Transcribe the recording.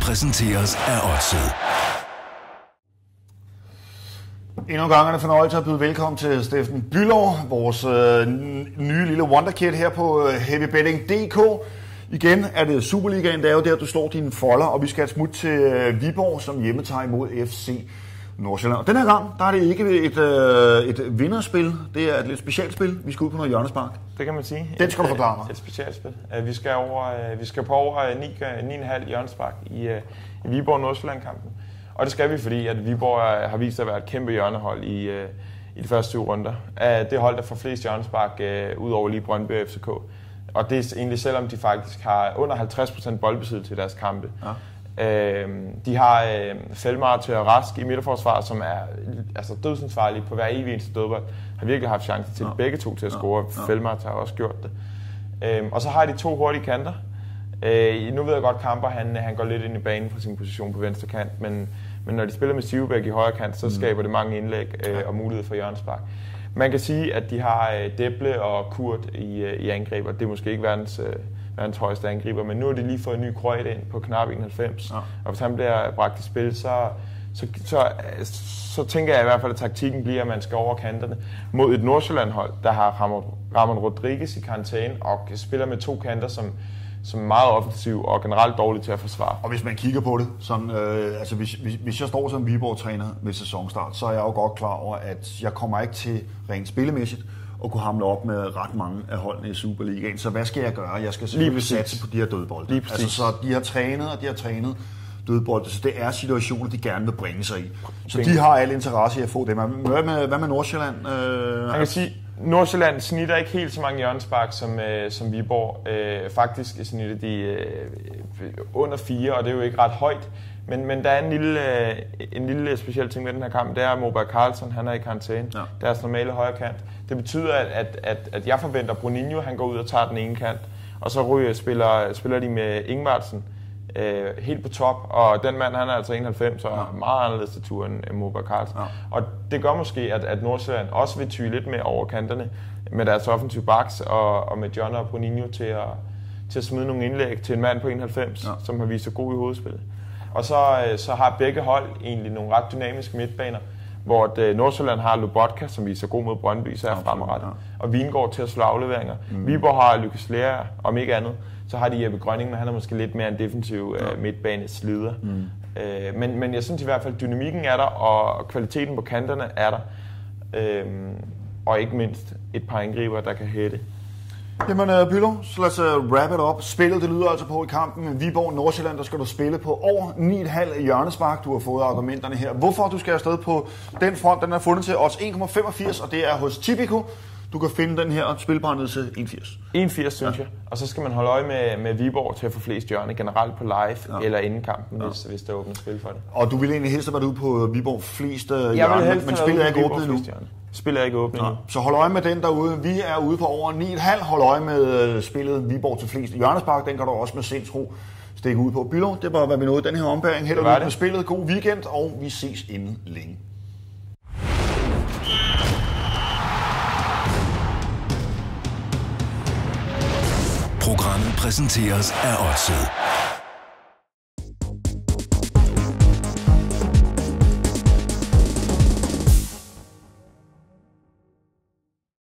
præsenteres af Odset. Endnu en gang er det fornøjelse at byde velkommen til Steffen Bylov, vores øh, nye lille wonderkid her på øh, HeavyBetting.dk. Igen er det Superligaen, der er jo der, du slår dine folder, og vi skal smut til øh, Viborg, som hjemme tager imod FC Nordsjælland. Og den her gang, der er det ikke et, øh, et vinderspil, det er et lidt specielt spil. Vi skal ud på noget hjørnespark. Det kan man sige. Den skal du forklare mig. Et, et specialspil. Uh, vi skal, over, uh, vi skal på over 9,5 hjørnespark i, i Viborg Nordsjælland-kampen. Og det skal vi, fordi at Viborg har vist sig at være et kæmpe hjørnehold i, i de første 20 runder. Det hold, der får flest hjørnespark, ud over lige Brøndby og FCK. Og det er egentlig selvom de faktisk har under 50% boldbesiddelse i deres kampe. Øh, de har øh, Felmar til Rask i midterforsvar, som er altså, dødsensfarlige på hver evig eneste dødbold. Har virkelig haft chance til ja. begge to til at score. Ja. Felmar har også gjort det. Øh, og så har de to hurtige kanter. Øh, nu ved jeg godt, at Kamper han, han går lidt ind i banen fra sin position på venstre kant, men, men når de spiller med Sivebæk i højre kant, så mm. skaber det mange indlæg øh, og mulighed for hjørnespark. Man kan sige, at de har øh, Deble og Kurt i, øh, i angreb, og det er måske ikke verdens... Øh, verdens højeste angriber, men nu har de lige fået en ny krøjt ind på knap 91, ja. og hvis han bliver bragt i spil, så, så, så, så tænker jeg i hvert fald, at taktikken bliver, at man skal over kanterne mod et Nordsjælland-hold, der har Ramon Rodriguez i karantæne og spiller med to kanter, som, som er meget offensiv og generelt dårlig til at forsvare. Og hvis man kigger på det, sådan, øh, altså hvis, hvis, hvis jeg står som Viborg-træner ved sæsonstart, så er jeg jo godt klar over, at jeg kommer ikke til rent spillemæssigt at kunne hamle op med ret mange af holdene i Superligaen. Så hvad skal jeg gøre? Jeg skal selvfølgelig satse på de her dødbolde. Lige altså, så de har trænet, og de har trænet dødbolde, så det er situationer, de gerne vil bringe sig i. Så de har alle interesse i at få dem. Hvad med, hvad med Nordsjælland? Øh, Man kan sige, Nordsjælland snitter ikke helt så mange hjørnespark som, øh, som Viborg. Øh, faktisk snitter de øh, under fire, og det er jo ikke ret højt. Men, men der er en lille, øh, en lille speciel ting med den her kamp, det er, at Moberg Carlsen han er i karantæne. Ja. Deres normale højre kant. Det betyder, at, at, at, at jeg forventer, at Bruninho han går ud og tager den ene kant, og så ryger, spiller, spiller de med Ingvartsen øh, helt på top, og den mand han er altså 91, og ja. meget anderledes statur end Moberg Carlsen. Ja. Og det gør måske, at, at Nordsjælland også vil tyge lidt mere over kanterne med deres offensive backs, og, og med John og Bruninho til at, til at smide nogle indlæg til en mand på 91, ja. som har vist sig god i hovedspillet. Og så, øh, så har begge hold egentlig nogle ret dynamiske midtbaner, hvor det, Nordsjælland har Lubotka, som viser god mod Brøndby, så er ja, fremadrettet. Ja. Og Vingård til at slå afleveringer. Mm. Viborg har Lukas Lea, om ikke andet. Så har de Jeppe Grønning, men han er måske lidt mere en defensiv øh, ja. uh, midtbane slider. Mm. Uh, men, men jeg synes i hvert fald, at dynamikken er der, og kvaliteten på kanterne er der. Uh, og ikke mindst et par angriber, der kan hætte. Jamen, øh, uh, Bylo, så lad os uh, wrap it up. Spillet, det lyder altså på i kampen Viborg Nordsjælland, der skal du spille på over 9,5 hjørnespark. Du har fået argumenterne her. Hvorfor du skal afsted på den front, den er fundet til odds 1,85, og det er hos Tipico. Du kan finde den her spilbrændede til 1,80. 1,80 synes ja. jeg. Og så skal man holde øje med, med Viborg til at få flest hjørne generelt på live ja. eller inden kampen, ja. hvis, hvis der er åbent spil for det. Og du vil egentlig helst have været ude på Viborg flest hjørne, men spillet er ikke åbnet nu. Spillet er ikke åbnet ja. Så hold øje med den derude. Vi er ude på over 9,5. Hold øje med øh, spillet Viborg til flest hjørnespark. Den kan du også med sindsro stikke ud på. Bylo, det var, hvad vi nåede den her ombæring. Held og med spillet. God weekend, og vi ses inden længe. Programmet præsenteres af Odset.